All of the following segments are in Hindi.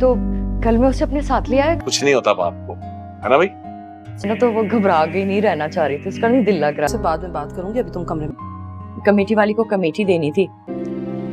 तो कल मैं उसे अपने साथ ले आया? कुछ नहीं होता बाप को है ना भाई? ना तो वो घबरा गई नहीं रहना चाह रही थी उसका नहीं दिल लग से रहा बाद में बात करूँगी अभी तुम कमरे में। कमेटी वाली को कमेटी देनी थी।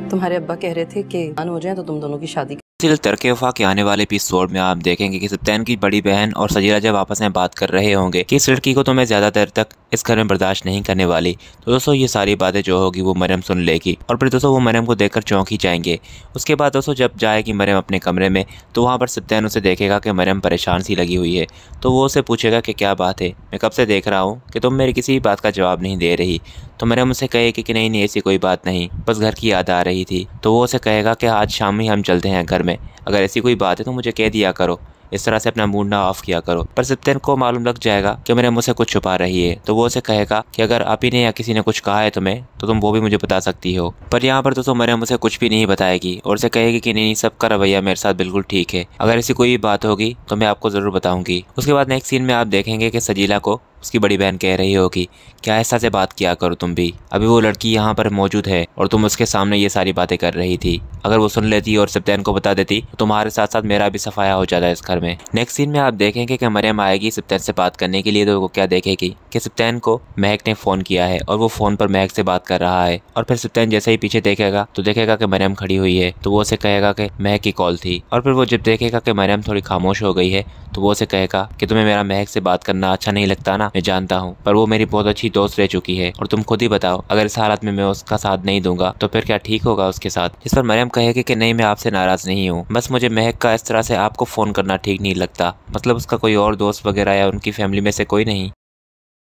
तुम्हारे अब्बा कह रहे थे कि हो जाए तो तुम दोनों की शादी सीरियल तरके वफा के आने वाले एपिसोड में आप देखेंगे कि सप्तान की बड़ी बहन और सजीला जब आपस में बात कर रहे होंगे कि इस लड़की को तो मैं ज़्यादा देर तक इस घर में बर्दाश्त नहीं करने वाली तो दोस्तों ये सारी बातें जो होगी वो मरियम सुन लेगी। और फिर दोस्तों वो मरियम को देखकर चौंक ही जाएँगे। उसके बाद दोस्तों जब जाएगी मरियम अपने कमरे में तो वहाँ पर सत्यान उसे देखेगा कि मरियम परेशान सी लगी हुई है। तो वो उसे पूछेगा कि क्या बात है? मैं कब से देख रहा हूँ कि तुम मेरी किसी बात का जवाब नहीं दे रही। तो मरियम उसे कहेगी कि नहीं नहीं, ऐसी कोई बात नहीं। बस घर की याद आ रही थी। तो वो उसे कहेगा कि आज शाम ही हम चलते हैं घर में। अगर ऐसी कोई बात है तो मुझे कह दिया करो। इस तरह से अपना मूड ना ऑफ़ किया करो। पर सिप्तन को मालूम लग जाएगा कि मेरे मुझसे कुछ छुपा रही है। तो वो उसे कहेगा कि अगर आप ही ने या किसी ने कुछ कहा है तुम्हें तो तुम वो भी मुझे बता सकती हो। पर यहाँ पर तो तुम मरियम उसे कुछ भी नहीं बताएगी और उसे कहेगी कि, नहीं नहीं सबका रवैया मेरे साथ बिल्कुल ठीक है। अगर ऐसी कोई भी बात होगी तो मैं आपको ज़रूर बताऊँगी। उसके बाद नेक्स्ट सीन में आप देखेंगे कि सजीला को उसकी बड़ी बहन कह रही होगी, क्या ऐसा से बात किया करो तुम भी? अभी वो लड़की यहाँ पर मौजूद है और तुम उसके सामने ये सारी बातें कर रही थी। अगर वो सुन लेती और सप्तान को बता देती तो तुम्हारे साथ साथ मेरा भी सफाया हो जाता है इस घर में। नेक्स्ट सीन में आप देखेंगे कि मरियम आएगी सप्तान से बात करने के लिए तो वो क्या देखेगी? कि सप्तान को महक ने फ़ोन किया है और वो फ़ोन पर महक से बात कर रहा है और फिर सप्तान जैसे ही पीछे देखेगा तो देखेगा कि मरियम खड़ी हुई है तो वो उसे कहेगा कि महक की कॉल थी। और फिर वो जब देखेगा कि मरियम थोड़ी खामोश हो गई है तो वो उसे कहेगा कि तुम्हें मेरा महक से बात करना अच्छा नहीं लगता ना? मैं जानता हूँ, पर वो मेरी बहुत अच्छी दोस्त रह चुकी है, और तुम खुद ही बताओ, अगर इस हालत में मैं उसका साथ नहीं दूँगा तो फिर क्या ठीक होगा उसके साथ? इस पर मरियम कहेगी कि नहीं, मैं आपसे नाराज़ नहीं हूँ। बस मुझे महक का इस तरह से आपको फ़ोन करना ठीक नहीं लगता। मतलब उसका कोई और दोस्त वगैरह या उनकी फैमिली में से कोई नहीं।